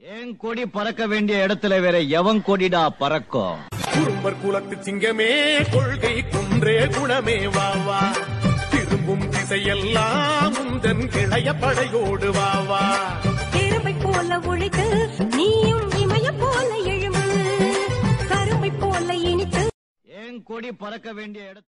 ஏன் கொடி பறக்க வேண்டிய இடத்துல வேற எவன் கொடிடா பறக்கும்? குறும்பர் குலத்து சிங்கமே கொள்கை குன்றே குணமே வா திரும்பும் திசையெல்லாம் உந்தன் கிளைய படையோடு வா வா. எறும்பை போல ஒழித்து நீயும் இமய போல எழும்பு. கரும்பை போல இனித்து. ஏன் கொடி பறக்க வேண்டிய இடத்துல